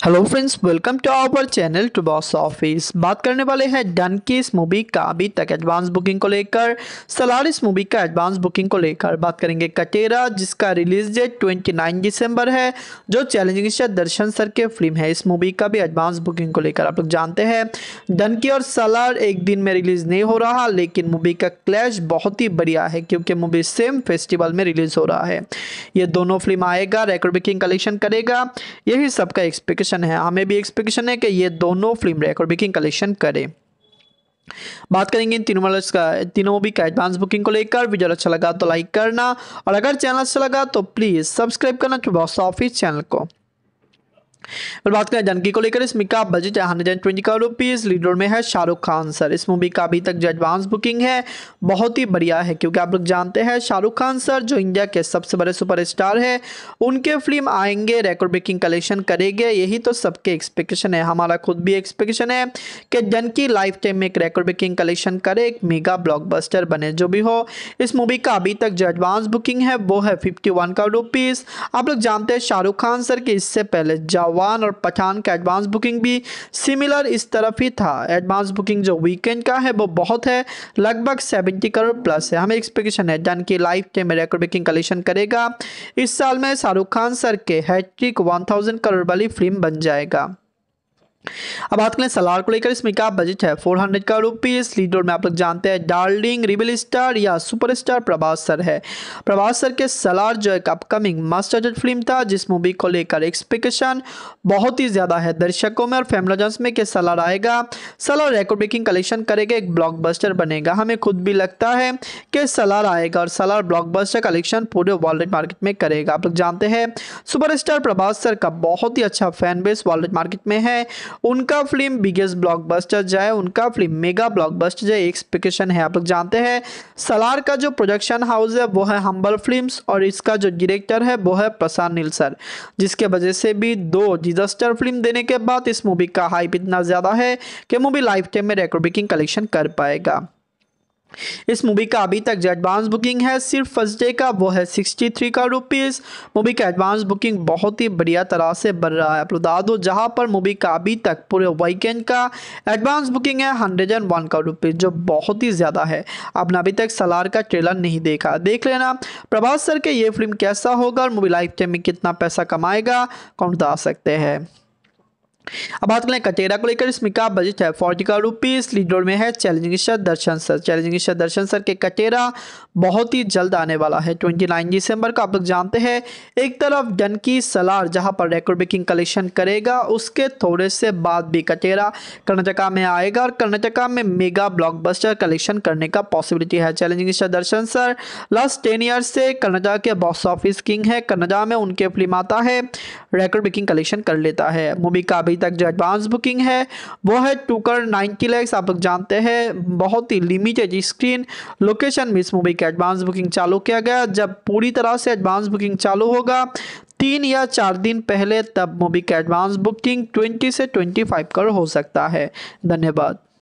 Hello friends welcome to our channel to box office बात करने वाले हैं डन की इस मूवी का अभी तक एडवांस बुकिंग को लेकर सलार इस मूवी का एडवांस बुकिंग को लेकर बात करेंगे कटेरा जिसका रिलीज़ डेट 29 दिसंबर है, जो चैलेंजिंग स्टार दर्शन सर के फ़िल्म है। इस मूवी का भी एडवांस बुकिंग को लेकर आप लोग जानते हैं। डन और सलार एक दिन में रिलीज़ नहीं हो रहा, लेकिन मूवी का क्लैश बहुत ही बढ़िया है, क्योंकि मूवी सेम फेस्टिवल में रिलीज़ हो रहा है। ये दोनों फ़िल्म आएगा रेकॉर्ड ब्रेकिंग कलेक्शन करेगा। यही सबका एक्सपेक्टेशन एक्सपेक्टेशन है। हमें भी एक्सपेक्टेशन है कि ये दोनों फ़िल्म रेकॉर्ड ब्रेकिंग कलेक्शन करें। बात करेंगे इन तीनों मॉडल्स का, तीनों मूवी का एडवांस बुकिंग को लेकर। वीडियो अच्छा लगा तो लाइक करना। और अगर चैनल अच्छा लगा तो प्लीज़ सब्सक्राइब करना। बॉक्स ऑफ़िस चैनल को। फिर बात करें जानकी को लेकर इसमें का बजट है hundred and twenty crore rupees leader में है शाहरुख खान सर। इस मूवी का अभी तक जो एडवांस बुकिंग है, बहुत ही बढ़िया है, क्योंकि आप लोग जानते हैं शाहरुख खान सर, जो इंडिया के सबसे बड़े सुपरस्टार है, उनके फ़िल्म आएँगे रिकॉर्ड ब्रेकिंग कलेक्शन करेंगे, यही तो सबके एक्सपेक्टेशन है, हमारा खुद भी एक्सपेक्टेशन है कि जनकी लाइफ टाइम में एक रिकॉर्ड ब्रेकिंग कलेक्शन करे, एक मेगा ब्लॉकबस्टर बने, जो भी हो। इस मूवी का अभी तक जो एडवांस बुकिंग है, वो है फिफ्टी वन करोड़ रुपीज़ आप लोग जानते हैं शाहरुख खान सर के इससे पहले जावा जवान और पठान का एडवांस बुकिंग भी सिमिलर इस तरफ़ ही था। एडवांस बुकिंग जो वीकेंड का है, वो बहुत है। लगभग सेवेंटी करोड़ प्लस है। हमें एक्सपेक्टेशन है। Dunki lifetime record breaking collection करेगा। इस साल में शाहरुख खान सर के हैट्रिक वन थाउज़ेंड करोड़ वाली फ़िल्म बन जाएगा। अब बात करें सलार को लेकर, इसमें क्या बजट है? 400 का रुपीस लीडर में आप लोग जानते हैं डार्लिंग रिबल स्टार या सुपरस्टार प्रभास सर है। प्रभास सर के सलार जो एक अपकमिंग मास्टर फ़िल्म था, जिस मूवी को लेकर एक्सपेक्टेशन बहुत ही ज़्यादा है दर्शकों में और फैमिलीजन्स में के सलार आएगा। सलार रिकॉर्ड ब्रेकिंग कलेक्शन करेगा, एक ब्लॉकबस्टर बनेगा। हमें खुद भी लगता है कि सलार आएगा और सलार ब्लॉकबस्टर कलेक्शन पूरे वर्ल्ड मार्केट में करेगा। आप लोग जानते हैं सुपरस्टार प्रभास सर का बहुत ही अच्छा फ़ैन बेस वर्ल्ड मार्केट में है। उनका फ़िल्म बिगेस्ट ब्लॉकबस्टर जाए उनका फ़िल्म मेगा ब्लॉकबस्टर जाए एक्सपेक्टेशन है। आप लोग जानते हैं, सलार का जो प्रोडक्शन हाउस है, वो है हम्बल फिल्म्स और इसका जो डायरेक्टर है, वो है प्रशांत नील सर, जिसके वजह से भी दो डिजास्टर फ़िल्म देने के बाद इस मूवी का हाइप इतना ज़्यादा है कि मूवी लाइफ टाइम में रेकॉर्ड ब्रेकिंग कलेक्शन कर पाएगा। इस मूवी का अभी तक जो एडवांस बुकिंग है, सिर्फ़ फ़र्स्ट डे का, वो है सिक्सटी थ्री का रुपीज़ मूवी का एडवांस बुकिंग बहुत ही बढ़िया तरह से बढ़ रहा है आप बता दो, जहाँ पर मूवी का अभी तक पूरे वीकेंड का एडवांस बुकिंग है हंड्रेड एंड वन का रुपीज़ जो बहुत ही ज़्यादा है। आपने अभी तक सलार का ट्रेलर नहीं देखा। देख लेना, प्रभास सर के ये फ़िल्म कैसा होगा और मूवी लाइफ टाइम में कितना पैसा कमाएगा, कौन बता सकते हैं। अब बात करें कटेरा को लेकर इसमें का बजट है? फोर्टी का रुपीज़ लीडर में है challenging star Darshan sir. Challenging star Darshan sir के कटेरा बहुत ही जल्द आने वाला है। ट्वेंटी नाइन दिसंबर का आप लोग जानते हैं, एक तरफ़ डन की सलार जहाँ पर रिकॉर्ड ब्रेकिंग कलेक्शन करेगा, उसके थोड़े से बाद भी कटेरा कर्नाटका में आएगा और कर्नाटका में मेगा ब्लॉकबस्टर कलेक्शन करने का पॉसिबिलिटी है। Challenging star Darshan sir last ten year से कर्नाटका के बॉक्स ऑफ़िस किंग है। कनाडा में उनके फ़िल्म आता है रिकॉर्ड ब्रेकिंग कलेक्शन कर लेता है। मूवी का अभी तक जो एडवांस बुकिंग है, वो है टू कर नाइन्टी लैक्स आप लोग जानते हैं, बहुत ही लिमिटेड स्क्रीन लोकेशन में इस मूवी का एडवांस बुकिंग चालू किया गया। जब पूरी तरह से एडवांस बुकिंग चालू होगा, तीन या चार दिन पहले तब मूवी का एडवांस बुकिंग 20 से 25 कर हो सकता है। धन्यवाद।